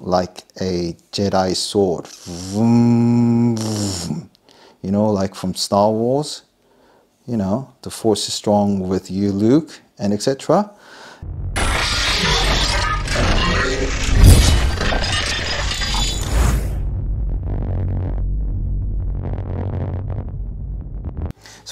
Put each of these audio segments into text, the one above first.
like a Jedi sword. You know, like from Star Wars. You know, the force is strong with you, Luke, and etc.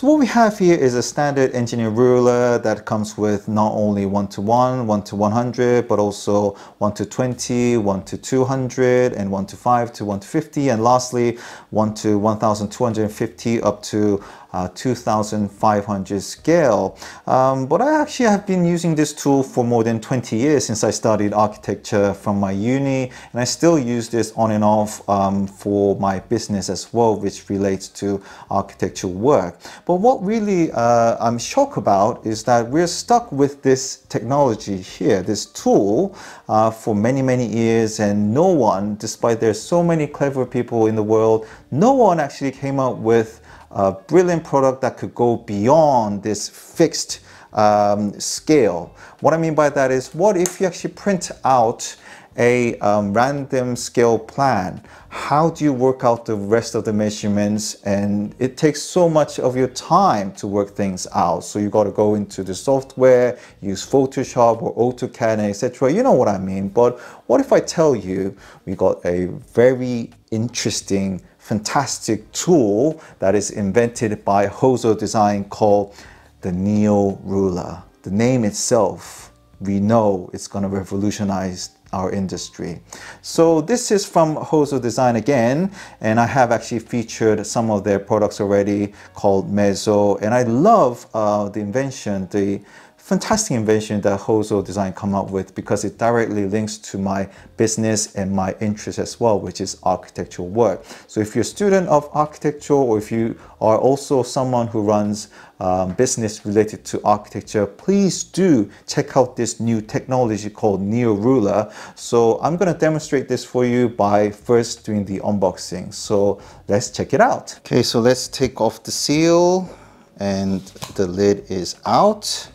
what we have here is a standard engineer ruler that comes with not only 1 to 1, 1 to 100, but also 1 to 20, 1 to 200, and 1 to 5 to 1 to 50, and lastly 1 to 1250 up to uh, 2500 scale. Um, but I actually have been using this tool for more than 20 years since I studied architecture from my uni and I still use this on and off um, for my business as well which relates to architectural work. But what really uh, I'm shocked about is that we're stuck with this technology here, this tool uh, for many many years and no one, despite there's so many clever people in the world, no one actually came up with a brilliant product that could go beyond this fixed um, scale. What I mean by that is, what if you actually print out a um, random scale plan? How do you work out the rest of the measurements? And it takes so much of your time to work things out. So you've got to go into the software, use Photoshop or AutoCAD, etc. You know what I mean. But what if I tell you we got a very interesting fantastic tool that is invented by Hozo Design called the Neo Ruler. The name itself, we know it's going to revolutionize our industry. So this is from Hozo Design again, and I have actually featured some of their products already called Meazor, and I love uh, the invention, the fantastic invention that Hozo Design come up with because it directly links to my business and my interest as well, which is architectural work. So if you're a student of architecture or if you are also someone who runs um, business related to architecture, please do check out this new technology called Neo Ruler. So I'm going to demonstrate this for you by first doing the unboxing. So let's check it out. Okay, so let's take off the seal and the lid is out.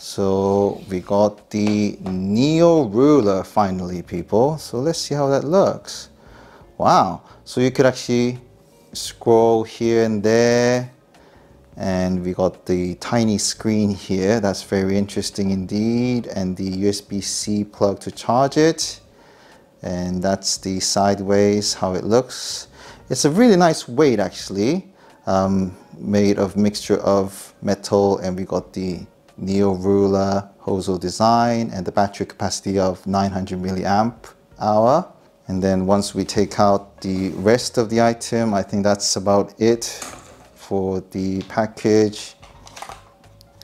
So we got the Neo ruler finally, people. So let's see how that looks. Wow. So you could actually scroll here and there. And we got the tiny screen here. That's very interesting indeed. And the USB-C plug to charge it. And that's the sideways, how it looks. It's a really nice weight actually. Um, made of mixture of metal and we got the Neo Ruler Hozo design and the battery capacity of 900 milliamp hour. And then once we take out the rest of the item, I think that's about it for the package.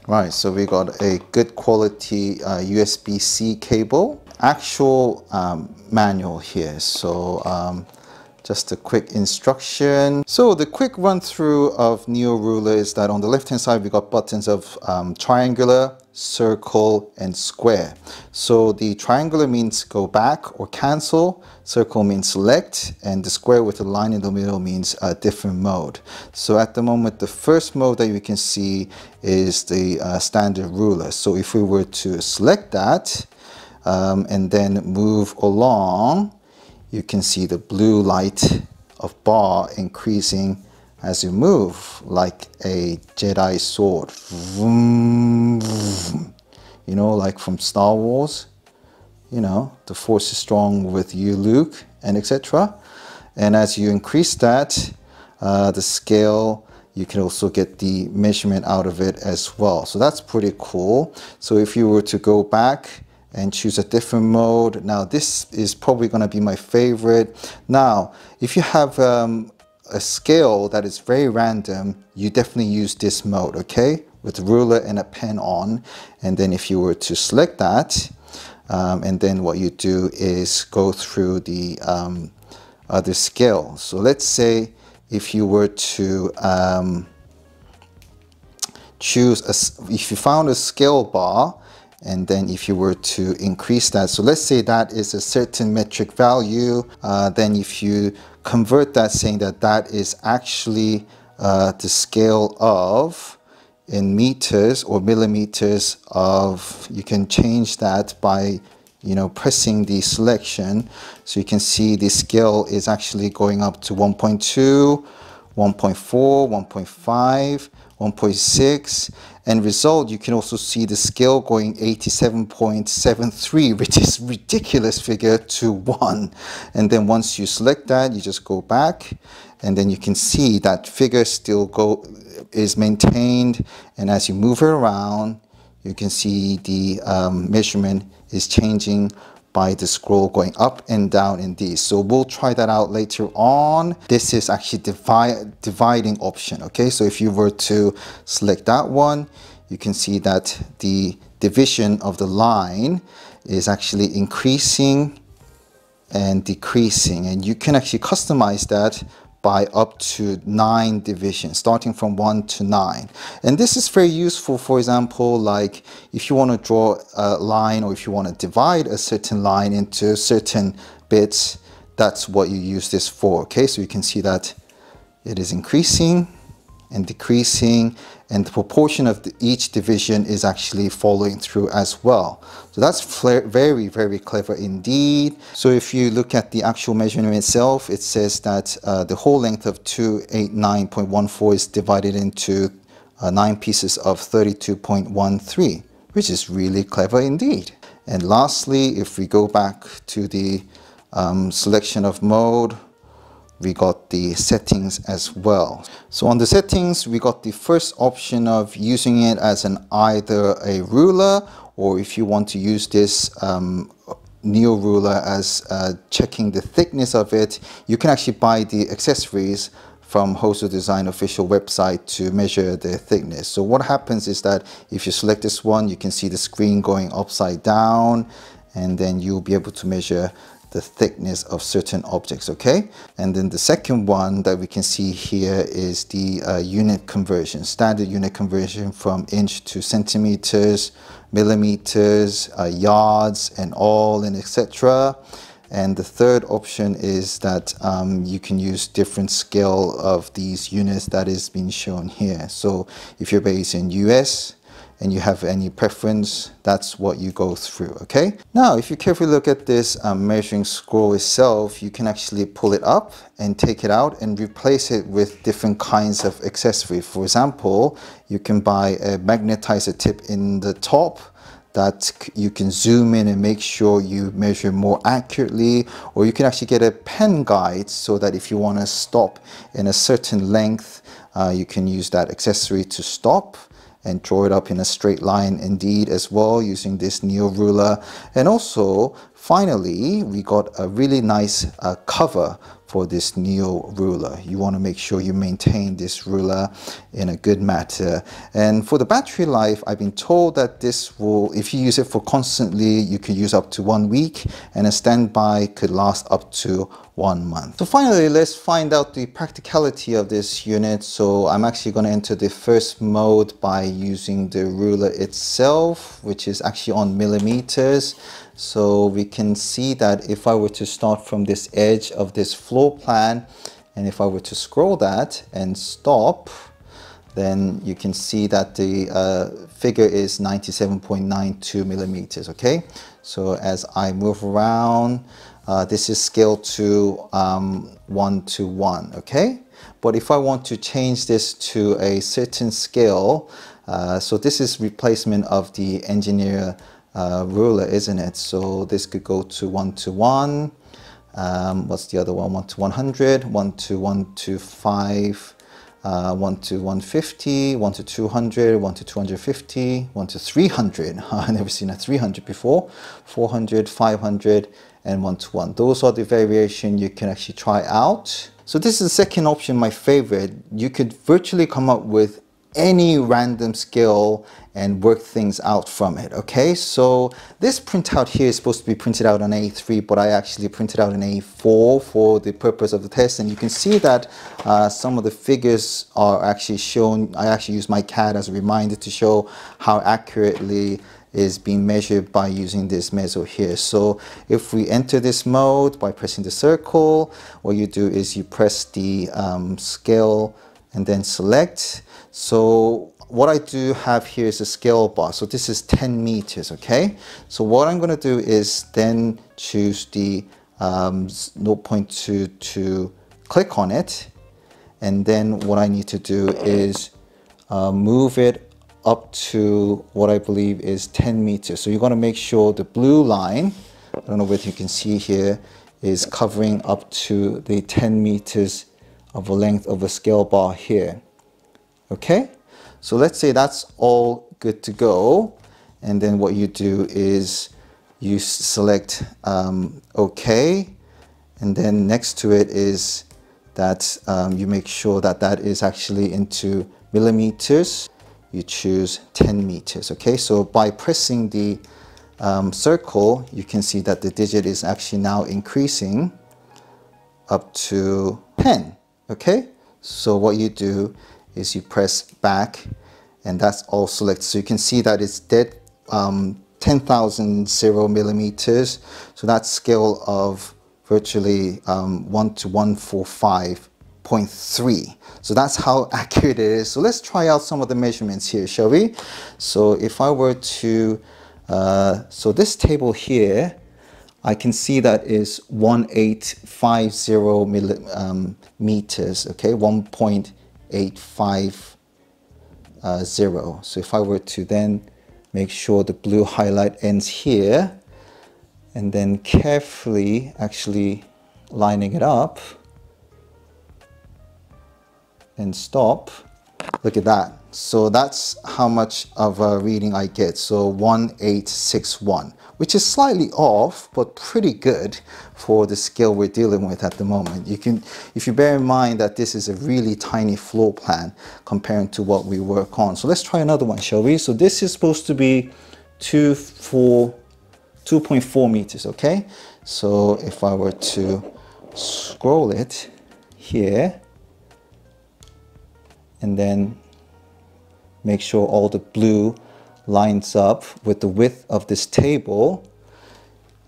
Right, so we got a good quality uh, USB-C cable. Actual um, manual here, so um, just a quick instruction. So the quick run through of Neo Ruler is that on the left hand side we got buttons of um, triangular, circle and square. So the triangular means go back or cancel, circle means select and the square with a line in the middle means a different mode. So at the moment the first mode that you can see is the uh, standard ruler. So if we were to select that um, and then move along you can see the blue light of bar increasing as you move like a Jedi sword. You know, like from Star Wars, you know, the force is strong with you, Luke, and etc. And as you increase that, uh, the scale, you can also get the measurement out of it as well. So that's pretty cool. So if you were to go back and choose a different mode. Now this is probably going to be my favorite. Now if you have um, a scale that is very random, you definitely use this mode, okay? With ruler and a pen on. And then if you were to select that, um, and then what you do is go through the um, other scale. So let's say if you were to um, choose, a, if you found a scale bar and then if you were to increase that so let's say that is a certain metric value uh, then if you convert that saying that that is actually uh, the scale of in meters or millimeters of you can change that by you know, pressing the selection. So you can see the scale is actually going up to 1.2, 1.4, 1.5, 1.6 and result you can also see the scale going 87.73 which is ridiculous figure to 1 and then once you select that you just go back and then you can see that figure still go is maintained. And as you move it around you can see the um, measurement is changing by the scroll going up and down in these. So we'll try that out later on. This is actually dividing option, okay? So if you were to select that one, you can see that the division of the line is actually increasing and decreasing and you can actually customize that by up to nine divisions, starting from one to nine. And this is very useful, for example, like if you want to draw a line or if you want to divide a certain line into certain bits, that's what you use this for, okay? So you can see that it is increasing and decreasing and the proportion of the, each division is actually following through as well. So that's very, very clever indeed. So if you look at the actual measurement itself, it says that uh, the whole length of 289.14 is divided into uh, nine pieces of 32.13, which is really clever indeed. And lastly, if we go back to the um, selection of mode, we got the settings as well. So on the settings, we got the first option of using it as an either a ruler or if you want to use this um, Neo ruler as uh, checking the thickness of it, you can actually buy the accessories from Hozo Design official website to measure the thickness. So what happens is that if you select this one, you can see the screen going upside down and then you'll be able to measure the thickness of certain objects, okay? And then the second one that we can see here is the uh, unit conversion, standard unit conversion from inch to centimeters, millimeters, uh, yards, and all, and etc. And the third option is that um, you can use different scale of these units that is being shown here. So if you're based in US, and you have any preference, that's what you go through, okay? Now, if you carefully look at this um, measuring scroll itself, you can actually pull it up and take it out and replace it with different kinds of accessory. For example, you can buy a magnetizer tip in the top that you can zoom in and make sure you measure more accurately or you can actually get a pen guide so that if you want to stop in a certain length uh, you can use that accessory to stop and draw it up in a straight line indeed as well using this Neo ruler. And also, finally, we got a really nice uh, cover for this Neo ruler. You want to make sure you maintain this ruler in a good matter. And for the battery life, I've been told that this will, if you use it for constantly, you can use up to one week and a standby could last up to one month. So finally, let's find out the practicality of this unit. So I'm actually going to enter the first mode by using the ruler itself, which is actually on millimeters. So we can see that if I were to start from this edge of this floor plan, and if I were to scroll that and stop, then you can see that the uh, figure is 97.92 millimeters, okay? So as I move around, uh, this is scaled to um, 1 to 1, okay? But if I want to change this to a certain scale, uh, so this is replacement of the engineer uh, ruler, isn't it? So this could go to 1 to 1. Um, what's the other one? 1 to 100, 1 to 1 to 5, uh, 1 to 150, 1 to 200, 1 to 250, 1 to 300. I've never seen a 300 before. 400, 500, and one-to-one. Those are the variation you can actually try out. So this is the second option, my favorite. You could virtually come up with any random scale and work things out from it okay so this printout here is supposed to be printed out on A3 but I actually printed out an A4 for the purpose of the test and you can see that uh, some of the figures are actually shown I actually use my CAD as a reminder to show how accurately is being measured by using this meso here. So if we enter this mode by pressing the circle, what you do is you press the um, scale and then select. So what I do have here is a scale bar. So this is 10 meters, okay? So what I'm gonna do is then choose the um, 0.2 to click on it. And then what I need to do is uh, move it up to what I believe is 10 meters. So you're gonna make sure the blue line, I don't know whether you can see here, is covering up to the 10 meters of a length of a scale bar here. Okay, so let's say that's all good to go. And then what you do is you select um, OK. And then next to it is that um, you make sure that that is actually into millimeters. You choose 10 meters. Okay, so by pressing the um, circle, you can see that the digit is actually now increasing up to 10. Okay, so what you do is you press back and that's all selected. So you can see that it's dead um, 10,000 zero millimeters. So that's scale of virtually um, 1 to 145.3. So that's how accurate it is. So let's try out some of the measurements here, shall we? So if I were to, uh, so this table here, I can see that is 1850 millimeters, um, okay, 1.850. Uh, so if I were to then make sure the blue highlight ends here and then carefully actually lining it up and stop. Look at that. So that's how much of a reading I get. So 1861, which is slightly off, but pretty good for the scale we're dealing with at the moment. You can, if you bear in mind that this is a really tiny floor plan comparing to what we work on. So let's try another one, shall we? So this is supposed to be 2, 4, 2.4 meters, okay? So if I were to scroll it here, and then make sure all the blue lines up with the width of this table.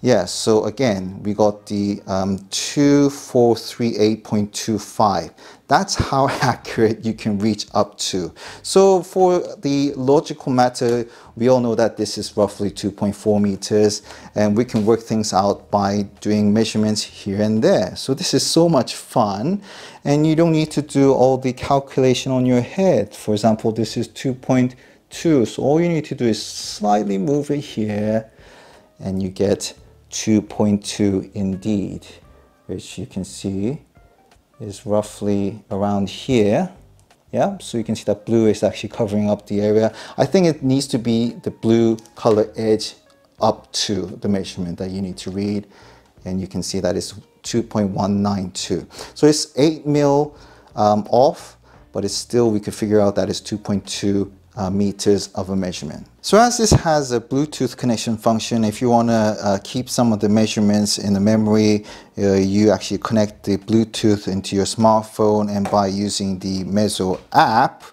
Yeah, so again, we got the um, 2438.25. That's how accurate you can reach up to. So for the logical matter, we all know that this is roughly 2.4 meters and we can work things out by doing measurements here and there. So this is so much fun and you don't need to do all the calculation on your head. For example, this is 2.2. So all you need to do is slightly move it here and you get 2.2 indeed, which you can see is roughly around here. Yeah, so you can see that blue is actually covering up the area. I think it needs to be the blue color edge up to the measurement that you need to read. And you can see that it's 2.192. So it's 8 mil um, off, but it's still, we could figure out that it's 2.2 uh, meters of a measurement. So as this has a Bluetooth connection function, if you want to uh, keep some of the measurements in the memory, uh, you actually connect the Bluetooth into your smartphone and by using the Meazor app,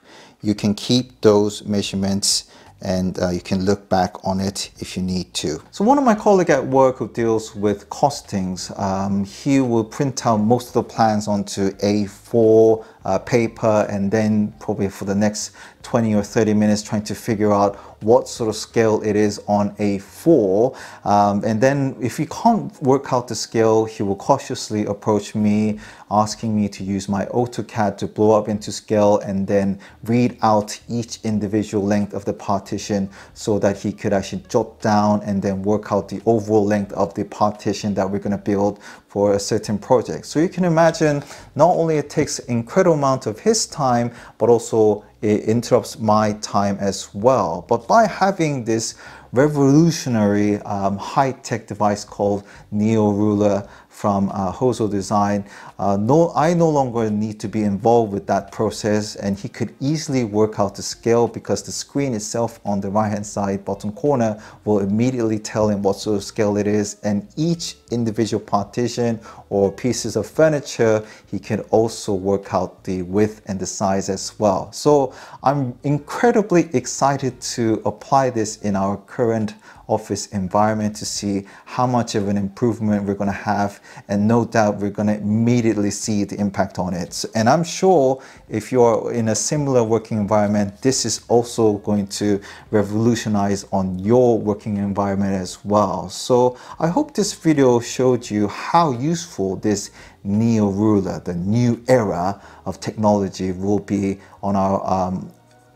you can keep those measurements and uh, you can look back on it if you need to. So one of my colleagues at work who deals with costings, um, he will print out most of the plans onto A4 uh, paper and then probably for the next 20 or 30 minutes trying to figure out what sort of scale it is on A4. Um, and then if he can't work out the scale, he will cautiously approach me, asking me to use my AutoCAD to blow up into scale and then read out each individual length of the partition so that he could actually jot down and then work out the overall length of the partition that we're going to build for a certain project. So you can imagine not only it takes incredible amount of his time, but also it interrupts my time as well. But by having this revolutionary um, high-tech device called Neo Ruler from uh, Hozo Design. Uh, no, I no longer need to be involved with that process and he could easily work out the scale because the screen itself on the right hand side bottom corner will immediately tell him what sort of scale it is and each individual partition or pieces of furniture he can also work out the width and the size as well. So I'm incredibly excited to apply this in our current office environment to see how much of an improvement we're going to have and no doubt we're going to immediately see the impact on it. And i'm sure if you're in a similar working environment this is also going to revolutionize on your working environment as well. So i hope this video showed you how useful this neo ruler the new era of technology will be on our um,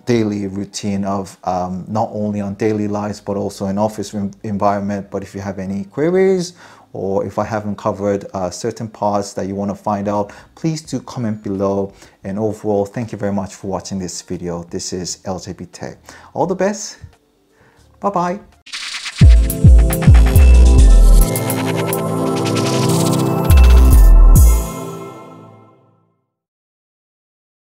daily routine of um, not only on daily lives but also in office environment. But if you have any queries or if I haven't covered uh, certain parts that you want to find out please do comment below. And overall thank you very much for watching this video. This is LJP Tech all the best. Bye bye